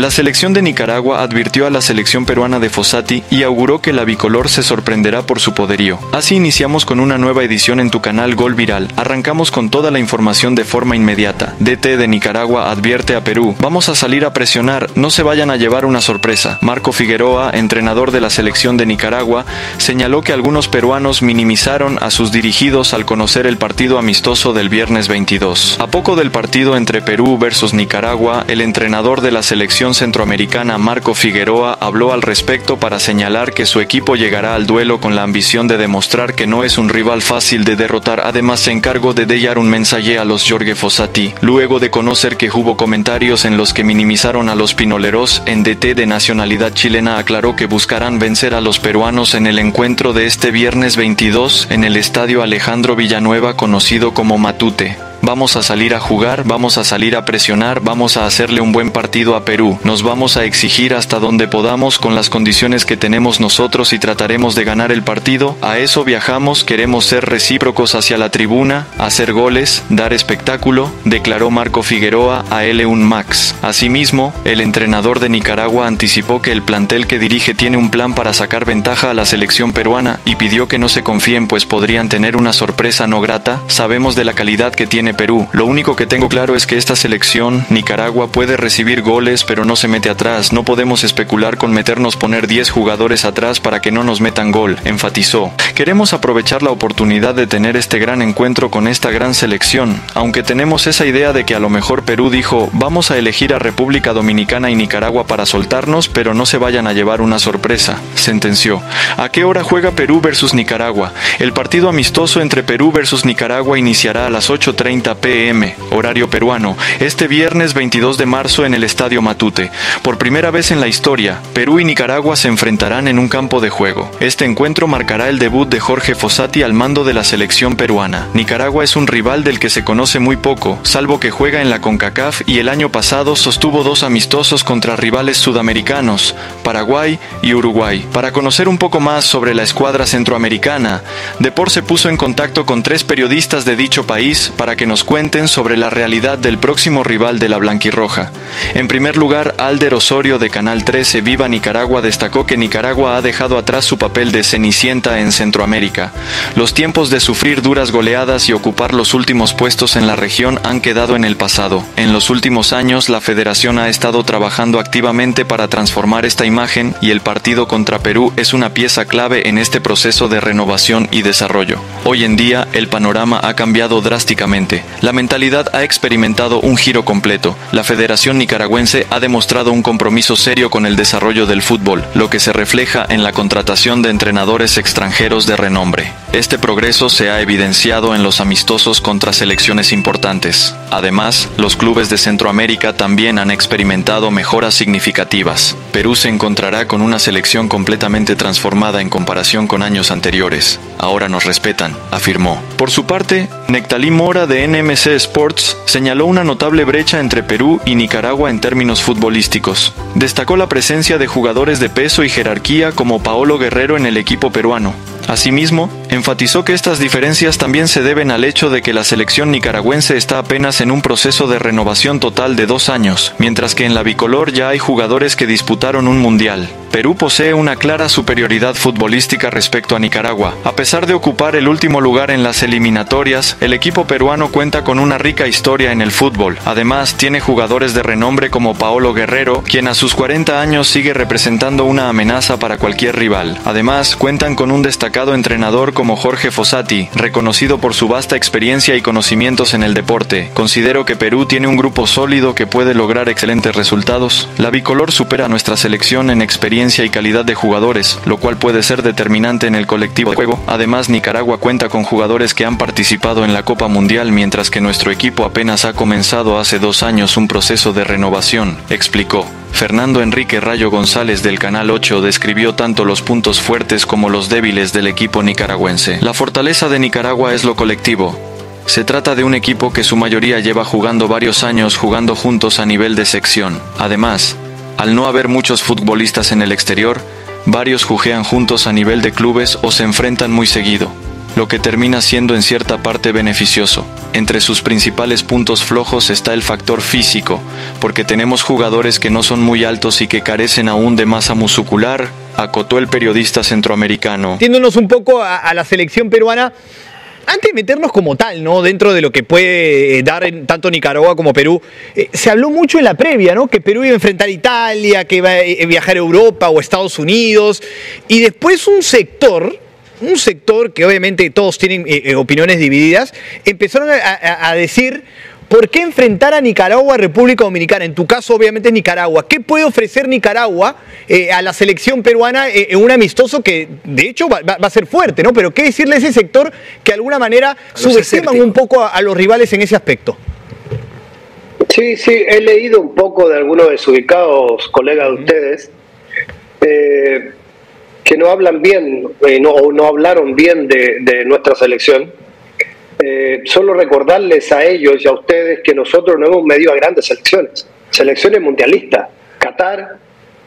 La selección de Nicaragua advirtió a la selección peruana de Fossati y auguró que la bicolor se sorprenderá por su poderío. Así iniciamos con una nueva edición en tu canal Gol Viral. Arrancamos con toda la información de forma inmediata. DT de Nicaragua advierte a Perú, vamos a salir a presionar, no se vayan a llevar una sorpresa. Marco Figueroa, entrenador de la selección de Nicaragua, señaló que algunos peruanos minimizaron a sus dirigidos al conocer el partido amistoso del viernes 22. A poco del partido entre Perú versus Nicaragua, el entrenador de la selección centroamericana Marco Figueroa habló al respecto para señalar que su equipo llegará al duelo con la ambición de demostrar que no es un rival fácil de derrotar. Además, se encargó de dellar un mensaje a los Jorge Fossati, luego de conocer que hubo comentarios en los que minimizaron a los pinoleros en DT de nacionalidad chilena aclaró que buscarán vencer a los peruanos en el encuentro de este viernes 22 en el estadio Alejandro Villanueva conocido como Matute. Vamos a salir a jugar, vamos a salir a presionar, vamos a hacerle un buen partido a Perú. Nos vamos a exigir hasta donde podamos con las condiciones que tenemos nosotros y trataremos de ganar el partido. A eso viajamos, queremos ser recíprocos hacia la tribuna, hacer goles, dar espectáculo, declaró Marco Figueroa a L1 Max. Asimismo, el entrenador de Nicaragua anticipó que el plantel que dirige tiene un plan para sacar ventaja a la selección peruana y pidió que no se confíen pues podrían tener una sorpresa no grata. Sabemos de la calidad que tiene Perú. Lo único que tengo claro es que esta selección, Nicaragua, puede recibir goles pero no se mete atrás. No podemos especular con meternos poner 10 jugadores atrás para que no nos metan gol, enfatizó. Queremos aprovechar la oportunidad de tener este gran encuentro con esta gran selección, aunque tenemos esa idea de que a lo mejor Perú dijo, vamos a elegir a República Dominicana y Nicaragua para soltarnos, pero no se vayan a llevar una sorpresa, sentenció. ¿A qué hora juega Perú versus Nicaragua? El partido amistoso entre Perú versus Nicaragua iniciará a las 8.30 pm, horario peruano, este viernes 22 de marzo en el Estadio Matute. Por primera vez en la historia, Perú y Nicaragua se enfrentarán en un campo de juego. Este encuentro marcará el debut de Jorge Fossati al mando de la selección peruana. Nicaragua es un rival del que se conoce muy poco, salvo que juega en la CONCACAF y el año pasado sostuvo dos amistosos contra rivales sudamericanos, Paraguay y Uruguay. Para conocer un poco más sobre la escuadra centroamericana, Depor se puso en contacto con tres periodistas de dicho país para que nos cuenten sobre la realidad del próximo rival de la Blanquirroja. En primer lugar, Alder Osorio de Canal 13 Viva Nicaragua destacó que Nicaragua ha dejado atrás su papel de cenicienta en Centroamérica. Los tiempos de sufrir duras goleadas y ocupar los últimos puestos en la región han quedado en el pasado. En los últimos años, la federación ha estado trabajando activamente para transformar esta imagen y el partido contra Perú es una pieza clave en este proceso de renovación y desarrollo. Hoy en día, el panorama ha cambiado drásticamente la mentalidad ha experimentado un giro completo. La Federación Nicaragüense ha demostrado un compromiso serio con el desarrollo del fútbol, lo que se refleja en la contratación de entrenadores extranjeros de renombre. Este progreso se ha evidenciado en los amistosos contra selecciones importantes. Además, los clubes de Centroamérica también han experimentado mejoras significativas. Perú se encontrará con una selección completamente transformada en comparación con años anteriores. Ahora nos respetan, afirmó. Por su parte, Nectalí Mora de NMC Sports señaló una notable brecha entre Perú y Nicaragua en términos futbolísticos. Destacó la presencia de jugadores de peso y jerarquía como Paolo Guerrero en el equipo peruano. Asimismo, enfatizó que estas diferencias también se deben al hecho de que la selección nicaragüense está apenas en un proceso de renovación total de dos años, mientras que en la bicolor ya hay jugadores que disputaron un mundial. Perú posee una clara superioridad futbolística respecto a Nicaragua. A pesar de ocupar el último lugar en las eliminatorias, el equipo peruano cuenta con una rica historia en el fútbol. Además, tiene jugadores de renombre como Paolo Guerrero, quien a sus 40 años sigue representando una amenaza para cualquier rival. Además, cuentan con un destacado entrenador como Jorge Fossati, reconocido por su vasta experiencia y conocimientos en el deporte. Considero que Perú tiene un grupo sólido que puede lograr excelentes resultados. La bicolor supera a nuestra selección en experiencia y calidad de jugadores, lo cual puede ser determinante en el colectivo de juego. Además, Nicaragua cuenta con jugadores que han participado en la Copa Mundial, mientras que nuestro equipo apenas ha comenzado hace dos años un proceso de renovación, explicó. Fernando Enrique Rayo González del Canal 8 describió tanto los puntos fuertes como los débiles del equipo nicaragüense. La fortaleza de Nicaragua es lo colectivo, se trata de un equipo que su mayoría lleva jugando varios años jugando juntos a nivel de sección. Además, al no haber muchos futbolistas en el exterior, varios jujean juntos a nivel de clubes o se enfrentan muy seguido. Lo que termina siendo en cierta parte beneficioso. Entre sus principales puntos flojos está el factor físico, porque tenemos jugadores que no son muy altos y que carecen aún de masa muscular, acotó el periodista centroamericano. Tiéndonos un poco a, la selección peruana, antes de meternos como tal, ¿no? Dentro de lo que puede eh, dar en tanto Nicaragua como Perú, eh, se habló mucho en la previa, ¿no? Que Perú iba a enfrentar a Italia, que iba a eh, viajar a Europa o Estados Unidos, y después un sector, un sector que obviamente todos tienen opiniones divididas, empezaron a decir ¿Por qué enfrentar a Nicaragua a República Dominicana? En tu caso, obviamente, Nicaragua. ¿Qué puede ofrecer Nicaragua eh, a la selección peruana eh, en un amistoso que, de hecho, va, a ser fuerte, ¿no? Pero ¿qué decirle a ese sector que de alguna manera subestiman un poco a, los rivales en ese aspecto? Sí, sí, he leído un poco de algunos desubicados colegas de ustedes eh, que no hablan bien no, o no hablaron bien de nuestra selección. Eh, solo recordarles a ellos y a ustedes que nosotros no hemos medido a grandes selecciones, selecciones mundialistas, Qatar,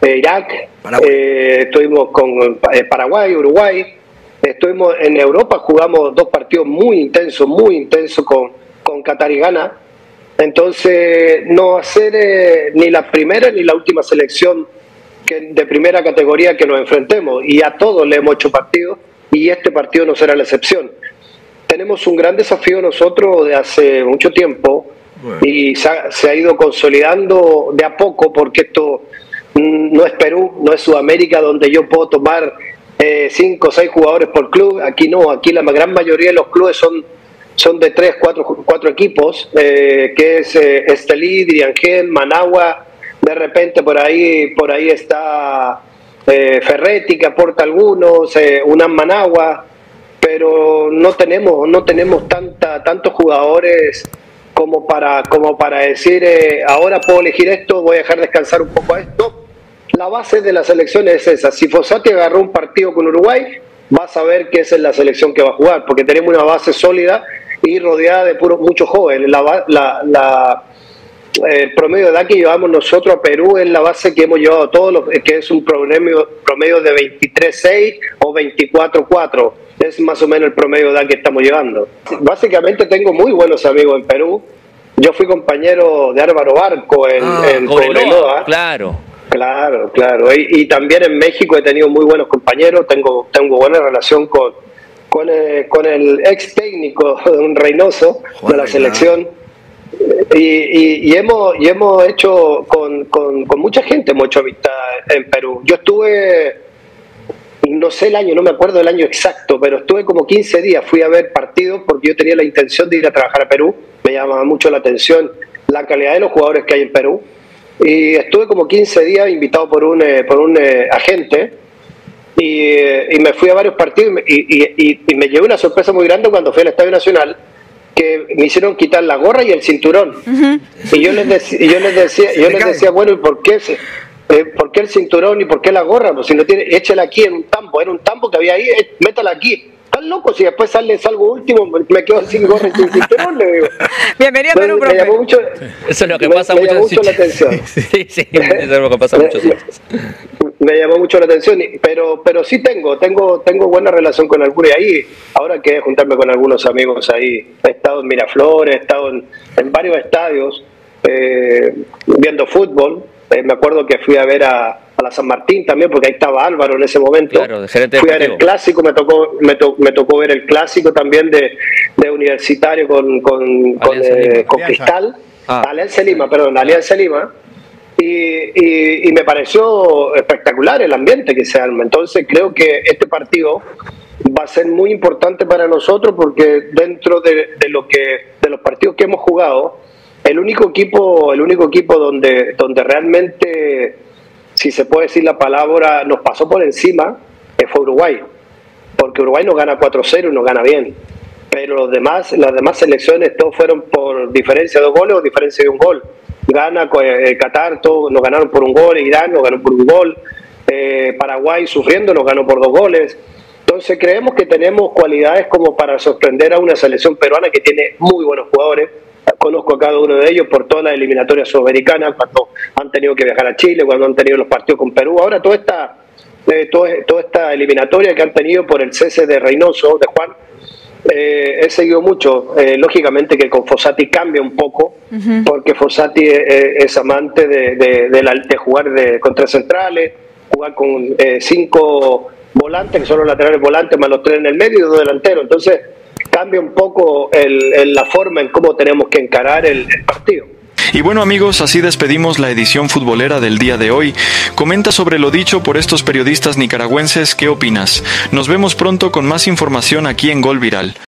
eh, Irak, eh, estuvimos con Paraguay, Uruguay, estuvimos en Europa, jugamos dos partidos muy intensos, muy intensos con, con Qatar y Ghana. Entonces, no hacer ni la primera ni la última selección que, de primera categoría que nos enfrentemos. Y a todos le hemos hecho partido y este partido no será la excepción tenemos un gran desafío nosotros de hace mucho tiempo y se ha, ido consolidando de a poco porque esto mm, no es Perú, no es Sudamérica donde yo puedo tomar eh, cinco o seis jugadores por club. Aquí no, aquí la gran mayoría de los clubes son, son de tres, cuatro, cuatro equipos, eh, que es eh, Estelí, Diriangel, Managua, de repente por ahí, por ahí está eh, Ferretti que aporta algunos, Unan Managua pero no tenemos, no tenemos tanta, tantos jugadores como para, como para decir, eh, ahora puedo elegir esto, voy a dejar descansar un poco a esto. La base de la selección es esa. Si Fossati agarró un partido con Uruguay, vas a ver que esa es la selección que va a jugar, porque tenemos una base sólida y rodeada de puros muchos jóvenes. La, la, el promedio de edad que llevamos nosotros a Perú es la base que hemos llevado todos, los, que es un promedio, promedio de 23-6 o 24-4 es más o menos el promedio de edad que estamos llevando. Básicamente tengo muy buenos amigos en Perú. Yo fui compañero de Álvaro Barco en, ah, Claro. Claro, claro. Y, también en México he tenido muy buenos compañeros. Tengo, tengo buena relación con, con, el, con el ex técnico de un Reynoso de la selección. Y, y, hemos, y hemos hecho con, con, mucha gente, hemos hecho amistad en Perú. Yo estuve no sé el año, no me acuerdo el año exacto, pero estuve como 15 días, fui a ver partidos porque yo tenía la intención de ir a trabajar a Perú, me llamaba mucho la atención la calidad de los jugadores que hay en Perú, y estuve como 15 días invitado por un, eh, por un eh, agente, eh, y, me fui a varios partidos y, me llevé una sorpresa muy grande cuando fui al Estadio Nacional, que me hicieron quitar la gorra y el cinturón. Y yo les, yo les decía, yo les decía, bueno, ¿y por qué? Eh, ¿por qué el cinturón y por qué la gorra? Pues si no tiene, échela aquí en un tambo, era un tambo que había ahí, eh, métala aquí. Están loco si después sale salgo último, me quedo sin gorra y sin cinturón, le digo. Bienvenido a Perú, me, llamó mucho, Eso es lo que pasa mucho, mucho la atención. Sí, sí, eso es lo que pasa mucho. Me llamó mucho la atención, pero pero sí tengo, tengo tengo buena relación con algunos y ahí, ahora que juntarme con algunos amigos ahí, he estado en Miraflores, he estado en, en varios estadios eh, viendo fútbol, eh, me acuerdo que fui a ver a, la San Martín también, porque ahí estaba Álvaro en ese momento. Claro, fui a ver el clásico, me tocó, me, me tocó ver el clásico también de, Universitario con, con, con, eh, Cristal. Ah. Alianza Lima, perdón, Alianza Lima. Y, y, me pareció espectacular el ambiente que se arma. Entonces creo que este partido va a ser muy importante para nosotros porque dentro de, de lo que de los partidos que hemos jugado el único equipo, el único equipo donde, donde realmente, si se puede decir la palabra, nos pasó por encima fue Uruguay, porque Uruguay nos gana 4-0 y nos gana bien. Pero los demás, las demás selecciones, todos fueron por diferencia de dos goles o diferencia de un gol. Gana eh, Qatar, todos nos ganaron por un gol, Irán nos ganó por un gol, eh, Paraguay sufriendo nos ganó por dos goles. Entonces creemos que tenemos cualidades como para sorprender a una selección peruana que tiene muy buenos jugadores conozco a cada uno de ellos por todas las eliminatorias sudamericanas, cuando han tenido que viajar a Chile, cuando han tenido los partidos con Perú. Ahora toda esta, eh, toda, esta eliminatoria que han tenido por el cese de Reynoso, de Juan, eh, he seguido mucho. Eh, lógicamente que con Fossati cambia un poco, porque Fossati es, amante de, de, jugar de, contra centrales, jugar con cinco volantes, que son los laterales volantes, más los tres en el medio y dos delanteros. Entonces cambia un poco la forma en cómo tenemos que encarar el partido. Y bueno amigos, así despedimos la edición futbolera del día de hoy. Comenta sobre lo dicho por estos periodistas nicaragüenses, ¿qué opinas? Nos vemos pronto con más información aquí en Gol Viral.